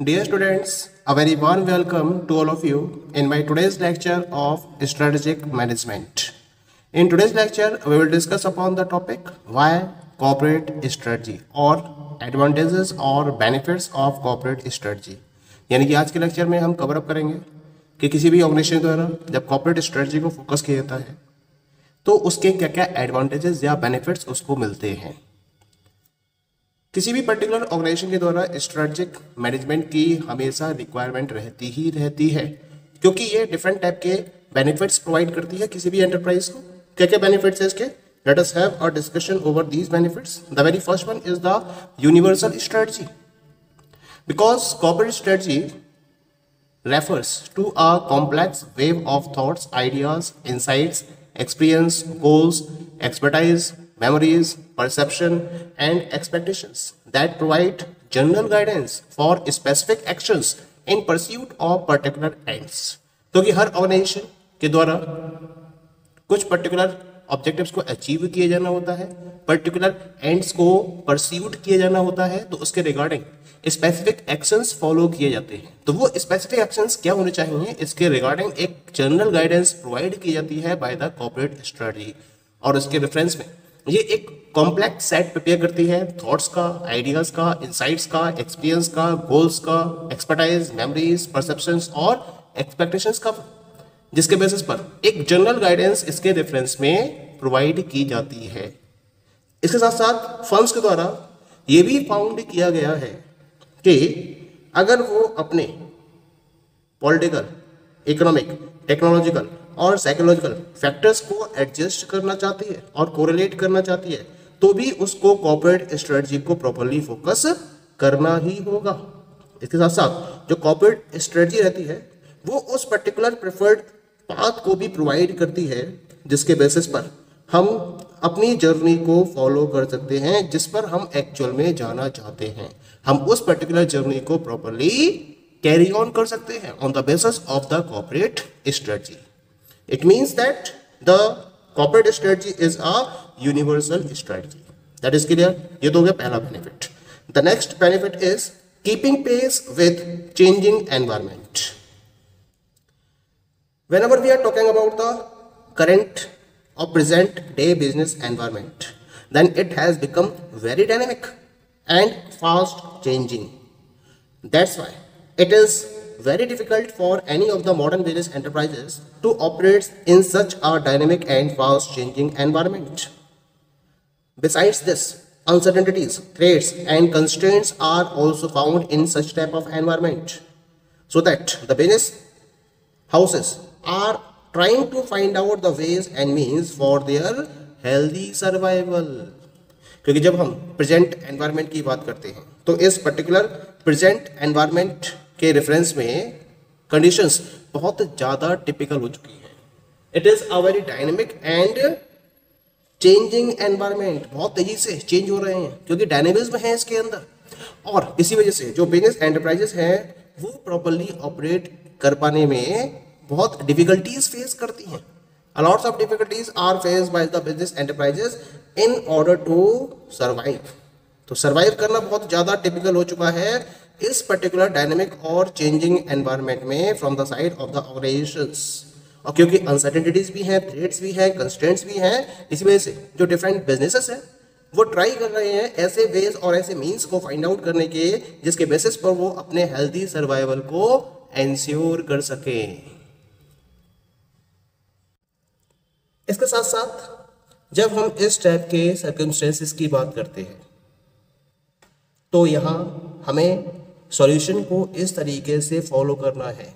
Dear students, a very warm welcome to all of you in my today's lecture of strategic management. In today's lecture, we will discuss upon the topic why corporate strategy or advantages or benefits of corporate strategy. यानी कि आज के lecture में हम cover up करेंगे कि किसी भी ऑर्गेनाइजेशन द्वारा जब कॉर्पोरेट स्ट्रेटजी को फोकस किया जाता है तो उसके क्या क्या एडवांटेजेस या बेनिफिट्स उसको मिलते हैं किसी भी पर्टिकुलर ऑर्गेनाइजेशन के द्वारा स्ट्रेटेजिक मैनेजमेंट की हमेशा रिक्वायरमेंट रहती ही रहती है क्योंकि ये डिफरेंट टाइप के बेनिफिट्स प्रोवाइड करती है किसी भी एंटरप्राइज को। क्या क्या बेनिफिट्स है इसके? Let us have a discussion over these benefits the very first one is the universal strategy because corporate strategy refers to a complex wave of thoughts, ideas, insights, experience, goals, expertise, memories, perception, and expectations that provide general guidance for specific actions in pursuit of particular ends. क्योंकि हर organisation के द्वारा कुछ particular objectives को achieve किया जाना होता है particular ends को परस्यूट किया जाना होता है तो उसके रिगार्डिंग स्पेसिफिक एक्शंस फॉलो किए जाते हैं। तो वो स्पेसिफिक एक्शंस क्या होने चाहिए? इसके रिगार्डिंग एक जनरल गाइडेंस प्रोवाइड की जाती है बाय द कॉर्पोरेट स्ट्रेटजी और इसके रेफरेंस में। ये एक कॉम्प्लेक्स सेट प्रिपेयर करती है थॉट्स का आइडियाज़ का इंसाइट्स का एक्सपीरियंस का गोल्स का एक्सपर्टाइज मेमोरीज परसेप्शंस और एक्सपेक्टेशंस का, जिसके बेसिस पर एक जनरल गाइडेंस इसके रेफरेंस में प्रोवाइड की जाती है। इसके साथ साथ फर्म्स के द्वारा ये भी फाउंड किया गया है कि अगर वो अपने पॉलिटिकल इकोनॉमिक टेक्नोलॉजिकल और साइकोलॉजिकल फैक्टर्स को एडजस्ट करना चाहती है और कोरिलेट करना चाहती है तो भी उसको कॉर्पोरेट स्ट्रेटजी को प्रॉपरली फोकस करना ही होगा। इसके साथ साथ जो कॉर्पोरेट स्ट्रेटजी रहती है, वो उस पर्टिकुलर प्रेफर्ड पाथ को भी प्रोवाइड करती है, जिसके बेसिस पर हम अपनी जर्नी को फॉलो कर सकते हैं, जिस पर हम एक्चुअल में जाना चाहते हैं। हम उस पर्टिकुलर जर्नी को प्रॉपरली कैरी ऑन कर सकते हैं on the basis of the corporate strategy It means that the corporate strategy is a universal strategy. That is clear? ये तो हो गया पहला benefit. The next benefit is keeping pace with changing environment. Whenever we are talking about the current or present day business environment, then it has become very dynamic and fast changing. That's why it is very difficult for any of the modern business enterprises to operate in such a dynamic and fast changing environment. Besides this, uncertainties, threats and constraints are also found in such type of environment so that the business houses are trying to find out the ways and means for their healthy survival क्योंकि जब हम present environment की बात करते हैं तो इस particular present environment के रेफरेंस में कंडीशंस बहुत ज़्यादा टिपिकल हो चुकी है। It is a very dynamic and changing environment बहुत तेज़ी से चेंज हो रहे हैं, क्योंकि डायनेमिज्म है इसके अंदर। और इसी वजह से जो बिज़नेस एंटरप्राइजेस हैं, वो प्रॉपरली ऑपरेट कर पाने में बहुत डिफिकल्टीज फेस करती हैं। A lots of difficulties are face by the business enterprises in order to survive तो सर्वाइव करना बहुत ज़्यादा टिपिकल हो चुका है इस पर्टिकुलर डायनेमिक और चेंजिंग एनवायरनमेंट में from the side of the organisation और क्योंकि अनसर्टेनिटीज भी हैं थ्रेट्स भी हैं कंस्टेंट्स भी हैं, इसी वजह से जो डिफरेंट बिजनेसेस हैं, वो ट्राई कर रहे हैं ऐसे वेज और ऐसे मीन्स को फाइंड आउट करने के, जिसके बेसिस पर वो अपने हेल्थी सर्वाइवल को एंश्योर कर सके। इसके साथ साथ जब हम इस टाइप के सर्कमस्टेंसेस की बात करते हैं तो यहाँ हमें सॉल्यूशन को इस तरीके से फॉलो करना है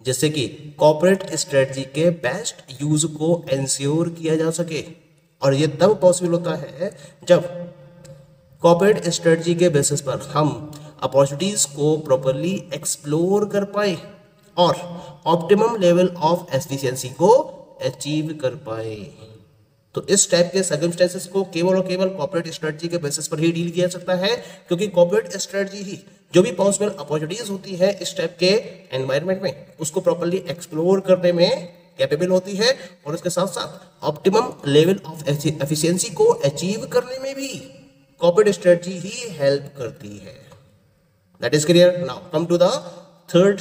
जैसे कि कॉपरेट स्ट्रेटजी के बेस्ट यूज़ को एंश्योर किया जा सके। और ये तब पॉसिबल होता है जब कॉपरेट स्ट्रेटजी के बेसिस पर हम अपॉर्चुनिटीज़ को प्रॉपरली एक्सप्लोर कर पाए और ऑप्टिमम लेवल ऑफ़ एफिशिएंसी को अचीव कर पाए। तो इस टाइप के सर्कमस्टेंसेस को केवल और केवल कॉपरेट स्ट्रेटजी के बेसिस पर ही डील किया जा सकता है, क्योंकि कॉपरेट स्ट्रेटजी ही जो भी पॉसिबल अपॉर्चुनिटीज़ होती है इस टाइप के एनवायरमेंट में, उसको प्रॉपरली एक्सप्लोर करने में कैपेबल होती है और उसके साथ साथ ऑप्टिमम लेवल ऑफ़ एफिशिएंसी को अचीव करने में भी कॉपरेट स्ट्रेटजी ही हेल्प करती है। That is clear now come to the third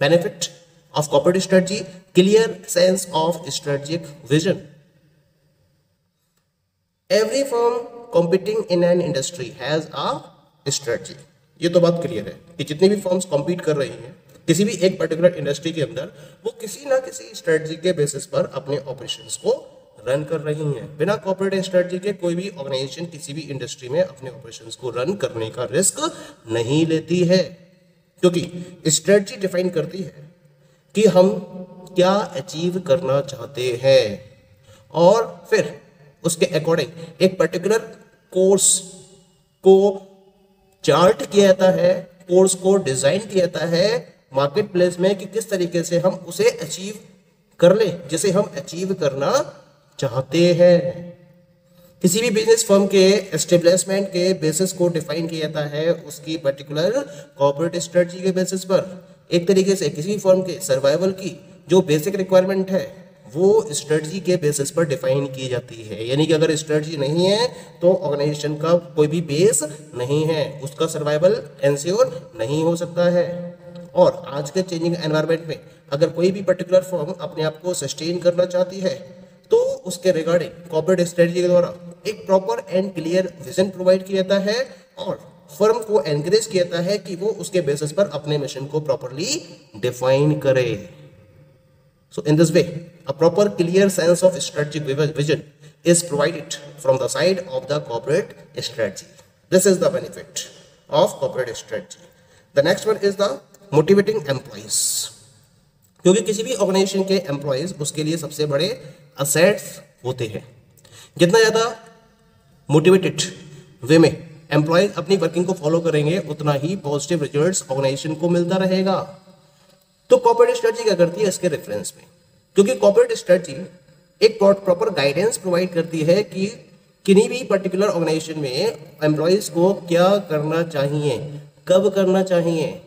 benefit of corporate strategy clear sense of strategic vision every firm competing in an industry has a strategy. ये तो बात क्लियर है कि जितनी भी फर्म्स कॉम्पीट कर रही हैं, किसी भी एक पर्टिकुलर इंडस्ट्री के अंदर, वो किसी ना किसी स्ट्रेटजी के बेसिस पर अपने ऑपरेशंस को रन कर रही हैं। बिना कॉर्पोरेट स्ट्रेटजी के कोई भी ऑर्गेनाइजेशन किसी भी इंडस्ट्री में अपने ऑपरेशंस को रन करने का रिस्क नहीं लेती है। क्योंकि स्ट्रेटजी डिफाइन करती है कि हम क्या अचीव करना चाहते हैं। और फिर उसके अकॉर्डिंग एक पर्टिकुलर कोर्स को चार्ट किया जाता है, कोर्स को डिज़ाइन किया जाता है मार्केट प्लेस में कि किस तरीके से हम उसे अचीव कर ले, जिसे हम अचीव करना चाहते हैं। किसी भी बिज़नेस फर्म के एस्टेब्लिशमेंट के बेसिस को डिफाइन किया जाता है उसकी पर्टिकुलर कॉर्पोरेट स्ट्रेटजी के बेसिस पर। एक तरीके से किसी भी फर्म के सर्वाइवल की जो बेसिक रिक्वायरमेंट है वो स्ट्रेटजी के बेसिस पर डिफाइन की जाती है। यानी कि अगर स्ट्रेटजी नहीं है तो ऑर्गेनाइजेशन का कोई भी बेस नहीं है। उसका सर्वाइवल एंश्योर नहीं हो सकता है। और आज के चेंजिंग एनवायरनमेंट में अगर कोई भी पर्टिकुलर फॉर्म अपने आप को सस्टेन करना चाहती है तो उसके रिगार्डिंग कॉर्पोरेट स्ट्रेटजी के द्वारा एक proper and clear vision provide किया जाता है और फर्म को एनकरेज किया जाता है कि वो उसके बेसिस पर अपने मिशन को प्रॉपरली डिफाइन करे। So in this way a proper clear sense of strategic vision is provided from the side of the corporate strategy. This is the benefit of corporate strategy. The next one is the motivating employees. क्योंकि किसी भी organisation के employees उसके लिए सबसे बड़े assets होते हैं जितना ज़्यादा मोटिवेटेड वे में एम्प्लॉयज़ अपनी वर्किंग को फॉलो करेंगे, उतना ही पॉजिटिव रिजल्ट्स ऑर्गेनाइजेशन को मिलता रहेगा तो कॉर्पोरेट स्ट्रेटजी क्या करती है इसके रेफरेंस में? क्योंकि कॉर्पोरेट स्ट्रेटजी एक प्रॉपर गाइडेंस प्रोवाइड करती है कि किन्हीं भी पर्टिकुलर ऑर्गेनाइजेशन में एम्प्लॉयज़ को क्या करना चाहिए, कब करना चाहिए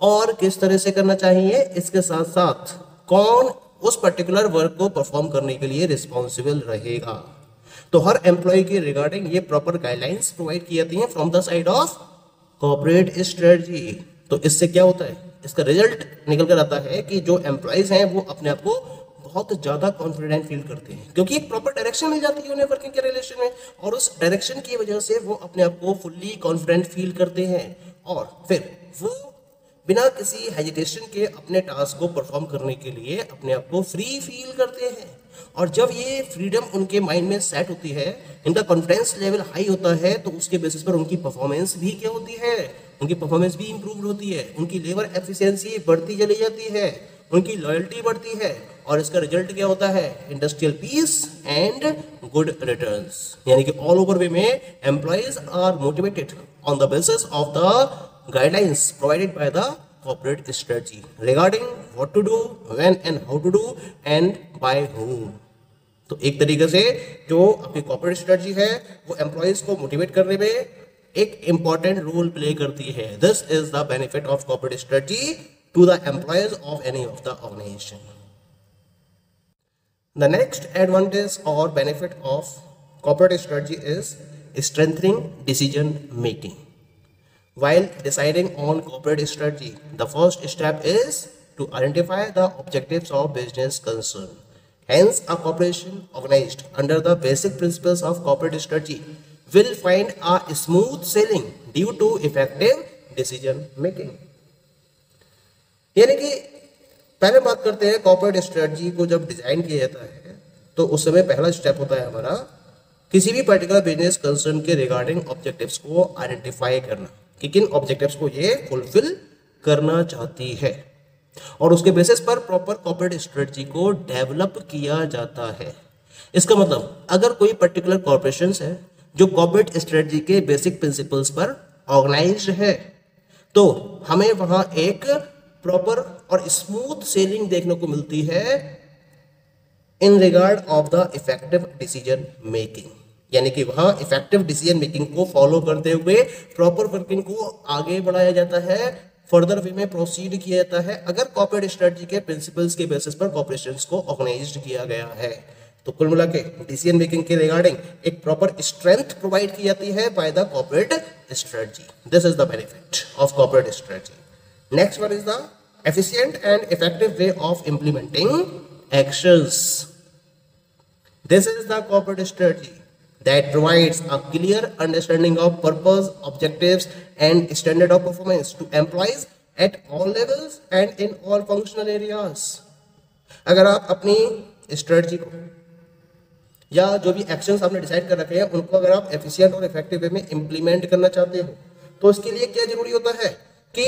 और किस तरह से करना चाहिए, इसके साथ साथ कौन उस पर्टिकुलर वर्क को परफॉर्म करने के लिए रिस्पॉन्सिबल रहेगा। तो हर एम्प्लॉय के रिगार्डिंग ये प्रॉपर गाइडलाइंस प्रोवाइड की जाती हैं from the side of corporate strategy तो इससे क्या होता है? इसका रिज़ल्ट निकल कर आता है कि जो एम्प्लॉयज़ हैं, वो अपने आप को बहुत ज़्यादा कॉन्फिडेंट फील करते हैं। क्योंकि एक प्रॉपर डायरेक्शन मिल जाती है उन्हें वर्किंग के रिलेशन में और उस डायरेक्शन की वजह से वो अपने आप को फुल्ली कॉन्फिडेंट फील करते हैं और फिर वो बिना किसी हेजिटेशन के अपने टास्क को परफॉर्म करने के लिए अपने आप को फ्री फील करते हैं। और जब ये फ्रीडम उनके माइंड में सेट होती है, इनका कॉन्फिडेंस लेवल हाई होता है तो उसके बेसिस पर उनकी परफॉर्मेंस भी क्या होती है? उनकी परफॉर्मेंस भी इंप्रूव होती है उनकी लेबर एफिशिएंसी बढ़ती चली जाती है उनकी लॉयल्टी बढ़ती है और इसका रिज़ल्ट क्या होता है industrial peace and good returns यानी कि ऑल ओवर वे में employees are motivated on the basis of the guidelines provided by the corporate strategy regarding what to do, when and how to do and by whom. तो एक तरीके से जो अपनी corporate strategy है वो employees को मोटिवेट करने में एक इंपॉर्टेंट रोल प्ले करती है। This is the benefit of corporate strategy to the employees of any of the organisation the next advantage और benefit of corporate strategy is strengthening decision making while deciding on corporate strategy the first step is to identify the objective of business concern Hence, a corporation organized under the basic principles of corporate strategy will find a smooth sailing due to effective decision making. यानी कि पहले बात करते हैं corporate strategy को जब design किया जाता है तो उस समय पहला स्टेप होता है हमारा किसी भी पर्टिकुलर बिज़नेस कंसर्न के रिगार्डिंग ऑब्जेक्टिव्स को आइडेंटिफाई करना, कि किन ऑब्जेक्टिव्स को ये फुलफिल करना चाहती है और उसके बेसिस पर प्रॉपर कॉर्पोरेट स्ट्रेटजी को डेवलप किया जाता है इसका मतलब अगर कोई पर्टिकुलर कॉर्पोरेशन है जो कॉर्पोरेट स्ट्रेटजी के बेसिक प्रिंसिपल्स पर ऑर्गेनाइज है। तो हमें वहाँ एक प्रॉपर और स्मूथ सेलिंग देखने को मिलती है in regard of the effective decision making यानी कि वहाँ इफ़ेक्टिव डिसीज़न मेकिंग को फॉलो करते हुए प्रॉपर वर्किंग को आगे बढ़ाया जाता है फर्दर वे में प्रोसीड किया जाता है, अगर कॉपरेट स्ट्रेटजी के प्रिंसिपल्स के बेसिस पर कॉपरेशन को ऑर्गेनाइज किया गया है। तो कुल मिला के डिसीज़न मेकिंग के रिगार्डिंग एक प्रॉपर स्ट्रेंथ प्रोवाइड की जाती है by the corporate strategy this is the benefit of corporate strategy next one is the efficient and effective way of implementing actions this is the corporate strategy that provides a clear understanding of purpose objective and standard of performance to employees at all levels and in all functional areas अगर आप अपनी strategy को या जो भी actions आपने decide कर रखे हैं, उनको अगर आप एफिशिएंट और इफ़ेक्टिव वे में इंप्लीमेंट करना चाहते हो तो इसके लिए क्या ज़रूरी होता है कि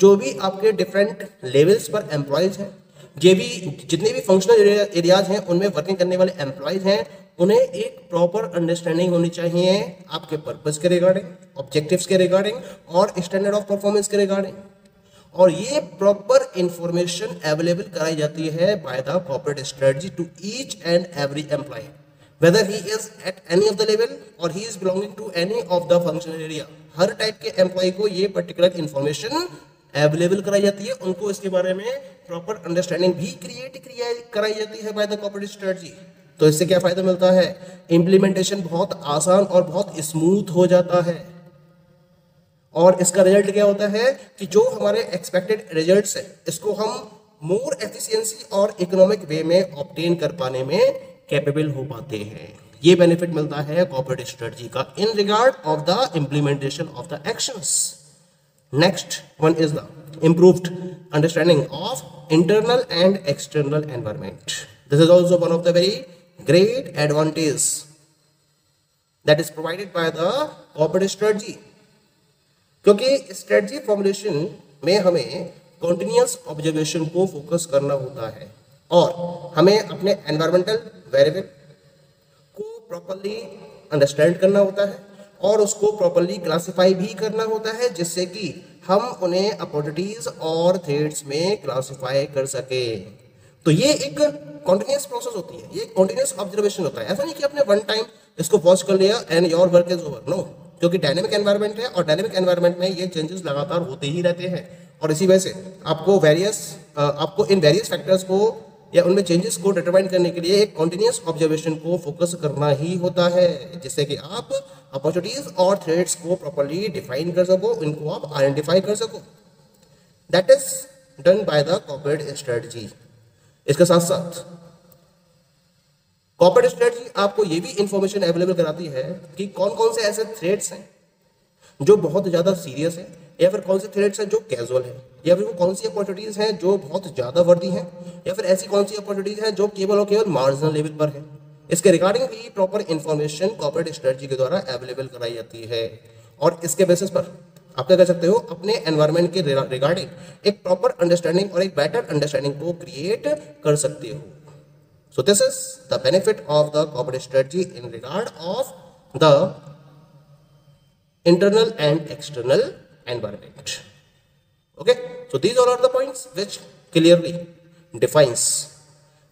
जो भी आपके डिफरेंट लेवल्स पर एम्प्लॉयज़ हैं, ये भी, जितने भी फंक्शनल एरियाज़ हैं, उनमें वर्किंग करने वाले एम्प्लॉयज़ हैं, उन्हें एक प्रॉपर अंडरस्टैंडिंग होनी चाहिए आपके पर्पज के रिगार्डिंग ऑब्जेक्टिव्स के रिगार्डिंग और स्टैंडर्ड ऑफ़ परफॉर्मेंस के रिगार्डिंग और ये प्रॉपर इंफॉर्मेशन अवेलेबल कराई जाती है by the corporate strategy to each and every employee whether he is at any of the level or he is belonging to any of the functional area, हर type के employee को ये particular information available कराई जाती है। उनको इसके बारे में प्रॉपर अंडरस्टैंडिंग भी क्रिएट कराई जाती है बाय द कॉर्पोरेट स्ट्रेटजी तो इससे क्या फ़ायदा मिलता है? इंप्लीमेंटेशन बहुत आसान और बहुत स्मूथ हो जाता है। और इसका रिज़ल्ट क्या होता है कि जो हमारे एक्सपेक्टेड रिज़ल्ट है, इसको हम मोर एफिशियंसी और इकोनॉमिक वे में ऑप्टेन कर पाने में कैपेबल हो पाते हैं। ये बेनिफिट मिलता है कॉपरेटिव स्ट्रेटजी का in regard of the implementation of the action next one is the improved understanding of internal and external environment this is also one of the very great advantage that is provided by the corporative strategy क्योंकि strategy formulation में हमें continuous observation को focus करना होता है और हमें अपने एनवायरमेंटल वेरिएबल को प्रॉपरली अंडरस्टैंड करना होता है और उसको प्रॉपरली क्लासिफाई भी करना होता है जिससे कि हम उन्हें अपॉर्चुनिटीज़ और थ्रेड्स में क्लासिफाई कर सके। तो ये एक कॉन्टिन्यूस प्रोसेस होती है, ये कॉन्टिन्यूस ऑब्जर्वेशन होता है। ऐसा नहीं कि आपने वन टाइम इसको पॉज कर लिया and your work is over no क्योंकि डायनेमिक एनवायरनमेंट है और डायनेमिक एनवायरनमेंट में ये चेंजेस लगातार होते ही रहते हैं। और इसी वजह से आपको वेरियस आपको इन वेरियस फैक्टर्स को या उनमें चेंजेस को डिटरमाइन करने के लिए एक कॉन्टिन्यूस ऑब्जर्वेशन को फोकस करना ही होता है, जिससे कि आप अपॉर्चुनिटीज़ और थ्रेड्स को प्रॉपरली डिफाइन कर सको, इनको आप आइडेंटिफाई कर सको। That is done by the corporate strategy इसके साथ साथ कॉपरेट स्ट्रेटजी आपको ये भी इंफॉर्मेशन अवेलेबल कराती है कि कौन कौन से ऐसे थ्रेड्स हैं जो बहुत ज़्यादा सीरियस है, या फिर कौन से थ्रेड्स हैं जो कैजुअल है, या फिर वो कौन सी अपॉर्चुनिटीज़ हैं जो बहुत ज़्यादा वर्दी हैं, या फिर ऐसी कौन सी अपॉर्चुनिटीज़ हैं जो केवल और केवल मार्जिनल लेवल पर है। इसके रिगार्डिंग भी प्रॉपर इंफॉर्मेशन कॉर्पोरेट स्ट्रेटजी के द्वारा अवेलेबल कराई जाती है। और इसके बेसिस पर आप क्या कर सकते हो? अपने एनवायरमेंट के रिगार्डिंग एक प्रॉपर अंडरस्टैंडिंग और एक बेटर अंडरस्टैंडिंग को क्रिएट कर सकते हो। So this is the benefit of the corporate strategy in regard of the internal and external environment. Okay, so these all are the points which clearly defines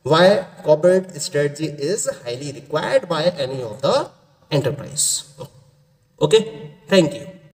why corporate strategy is highly required by any of the enterprise. Okay, thank you.